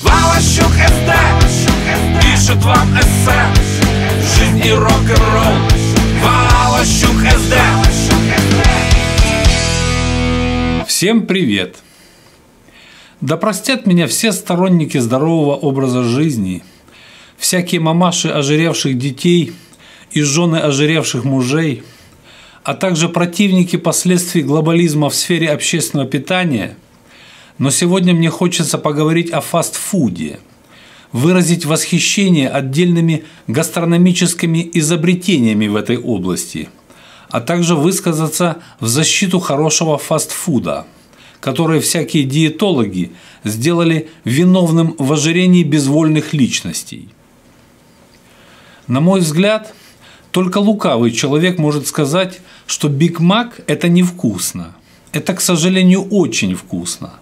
Валащук СД Пишет вам эссе Жизнь и рок-н-ролл Валащук СД Всем привет! Да простят меня все сторонники здорового образа жизни, всякие мамаши ожиревших детей и жены ожиревших мужей, а также противники последствий глобализма в сфере общественного питания. Но сегодня мне хочется поговорить о фастфуде, выразить восхищение отдельными гастрономическими изобретениями в этой области, а также высказаться в защиту хорошего фастфуда – которые всякие диетологи сделали виновным в ожирении безвольных личностей. На мой взгляд, только лукавый человек может сказать, что Биг Мак – это невкусно. Это, к сожалению, очень вкусно.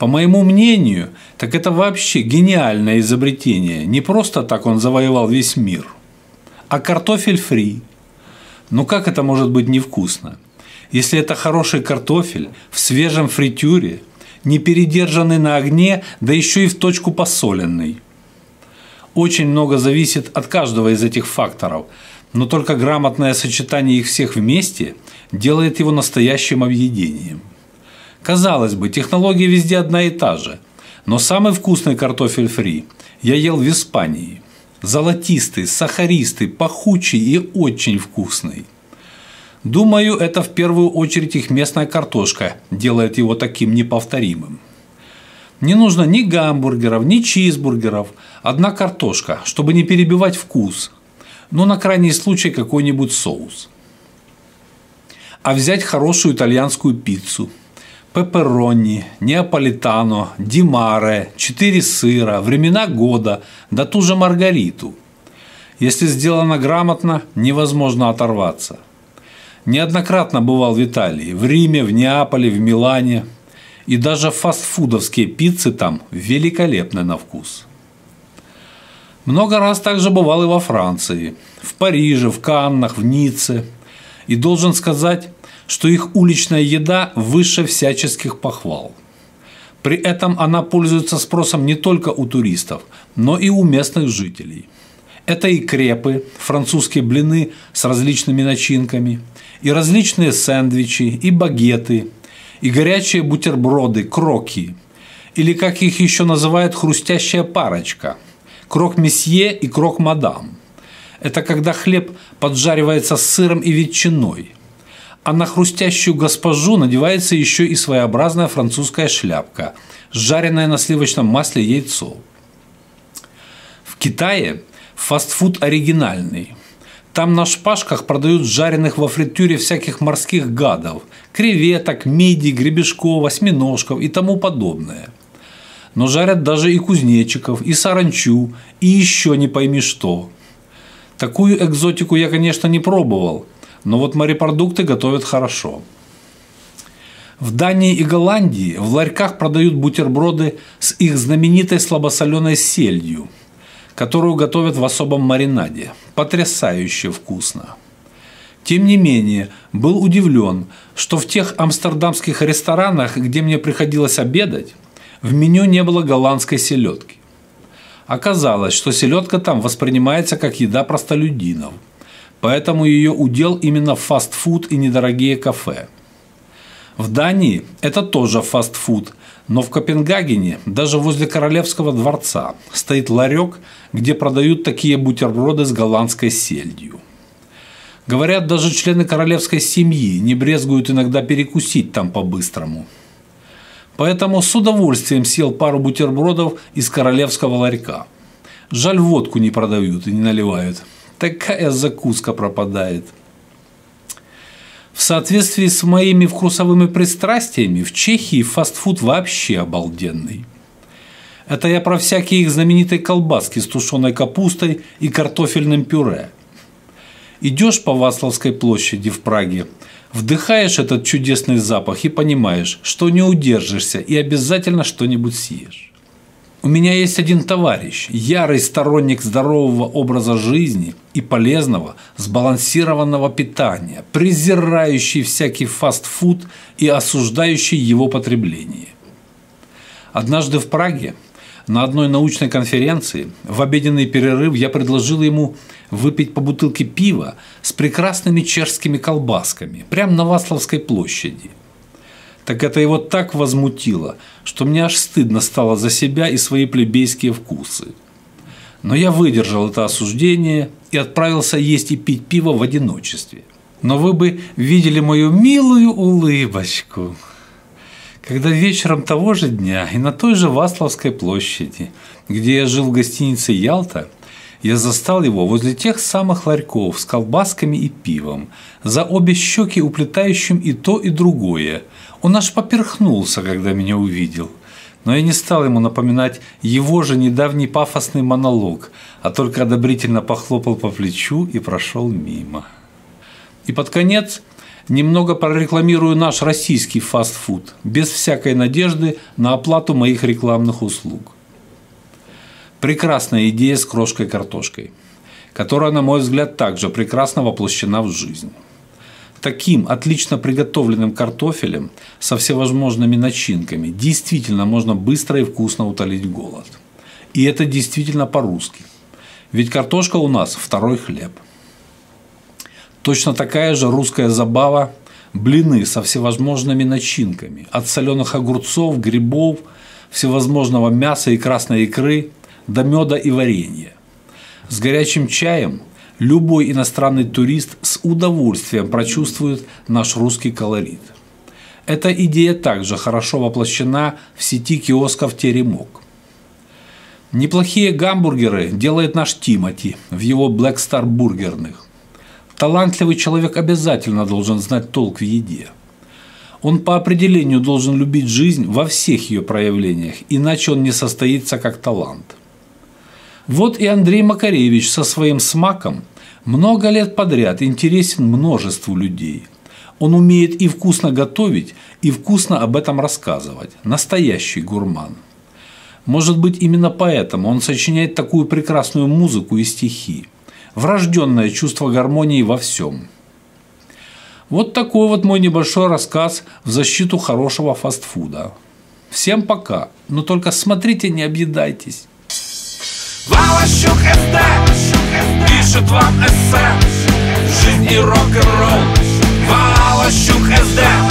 По моему мнению, так это вообще гениальное изобретение. Не просто так он завоевал весь мир. А картофель фри. Ну как это может быть невкусно? Если это хороший картофель в свежем фритюре, не передержанный на огне, да еще и в точку посоленный. Очень много зависит от каждого из этих факторов, но только грамотное сочетание их всех вместе делает его настоящим объедением. Казалось бы, технология везде одна и та же, но самый вкусный картофель фри я ел в Испании. Золотистый, сахаристый, пахучий и очень вкусный – Думаю, это в первую очередь их местная картошка делает его таким неповторимым. Не нужно ни гамбургеров, ни чизбургеров, одна картошка, чтобы не перебивать вкус. Ну, на крайний случай какой-нибудь соус. А взять хорошую итальянскую пиццу. Пепперони, неаполитано, димаре, четыре сыра, времена года, да ту же маргариту. Если сделано грамотно, невозможно оторваться – Неоднократно бывал в Италии, в Риме, в Неаполе, в Милане. И даже фастфудовские пиццы там великолепны на вкус. Много раз также бывал и во Франции, в Париже, в Каннах, в Ницце. И должен сказать, что их уличная еда выше всяческих похвал. При этом она пользуется спросом не только у туристов, но и у местных жителей. Это и крепы, французские блины с различными начинками, и различные сэндвичи, и багеты, и горячие бутерброды, кроки, или, как их еще называют, хрустящая парочка, крок-месье и крок-мадам. Это когда хлеб поджаривается с сыром и ветчиной, а на хрустящую госпожу надевается еще и своеобразная французская шляпка, жареное на сливочном масле яйцо. В Китае фастфуд оригинальный – там на шпажках продают жареных во фритюре всяких морских гадов, креветок, мидий, гребешков, осьминожков и тому подобное. Но жарят даже и кузнечиков, и саранчу, и еще не пойми что. Такую экзотику я, конечно, не пробовал, но вот морепродукты готовят хорошо. В Дании и Голландии в ларьках продают бутерброды с их знаменитой слабосоленой сельдью – которую готовят в особом маринаде. Потрясающе вкусно. Тем не менее, был удивлен, что в тех амстердамских ресторанах, где мне приходилось обедать, в меню не было голландской селедки. Оказалось, что селедка там воспринимается как еда простолюдинов, поэтому ее удел именно фастфуд и недорогие кафе. В Дании это тоже фастфуд, но в Копенгагене, даже возле Королевского дворца, стоит ларек, где продают такие бутерброды с голландской сельдью. Говорят, даже члены королевской семьи не брезгуют иногда перекусить там по-быстрому. Поэтому с удовольствием съел пару бутербродов из королевского ларька. Жаль, водку не продают и не наливают. Такая закуска пропадает – в соответствии с моими вкусовыми пристрастиями, в Чехии фастфуд вообще обалденный. Это я про всякие их знаменитые колбаски с тушеной капустой и картофельным пюре. Идешь по Васловской площади в Праге, вдыхаешь этот чудесный запах и понимаешь, что не удержишься и обязательно что-нибудь съешь. У меня есть один товарищ, ярый сторонник здорового образа жизни и полезного, сбалансированного питания, презирающий всякий фастфуд и осуждающий его потребление. Однажды в Праге На одной научной конференции в обеденный перерыв я предложил ему выпить по бутылке пива с прекрасными чешскими колбасками прямо на Васловской площади. Так это его так возмутило, что мне аж стыдно стало за себя и свои плебейские вкусы. Но я выдержал это осуждение и отправился есть и пить пиво в одиночестве. Но вы бы видели мою милую улыбочку, когда вечером того же дня и на той же Васловской площади, где я жил в гостинице «Ялта», я застал его возле тех самых ларьков с колбасками и пивом, за обе щеки уплетающим и то, и другое. Он аж поперхнулся, когда меня увидел. Но я не стал ему напоминать его же недавний пафосный монолог, а только одобрительно похлопал по плечу и прошел мимо. И под конец немного прорекламирую наш российский фастфуд, без всякой надежды на оплату моих рекламных услуг. Прекрасная идея с крошкой-картошкой, которая, на мой взгляд, также прекрасно воплощена в жизнь. Таким отлично приготовленным картофелем со всевозможными начинками действительно можно быстро и вкусно утолить голод. И это действительно по-русски. Ведь картошка у нас второй хлеб. Точно такая же русская забава – блины со всевозможными начинками, от соленых огурцов, грибов, всевозможного мяса и красной икры до меда и варенья. С горячим чаем любой иностранный турист с удовольствием прочувствует наш русский колорит. Эта идея также хорошо воплощена в сети киосков «Теремок». Неплохие гамбургеры делает наш Тимати в его Black Star бургерных. Талантливый человек обязательно должен знать толк в еде. Он по определению должен любить жизнь во всех ее проявлениях, иначе он не состоится как талант. Вот и Андрей Макаревич со своим смаком много лет подряд интересен множеству людей. Он умеет и вкусно готовить, и вкусно об этом рассказывать. Настоящий гурман. Может быть, именно поэтому он сочиняет такую прекрасную музыку и стихи. Врожденное чувство гармонии во всем. Вот такой вот мой небольшой рассказ в защиту хорошего фастфуда. Всем пока, но только смотрите, не объедайтесь. Валащук СД Пишет вам эссе. Жизнь и рок-н-ролл. Валащук СД